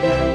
Bye.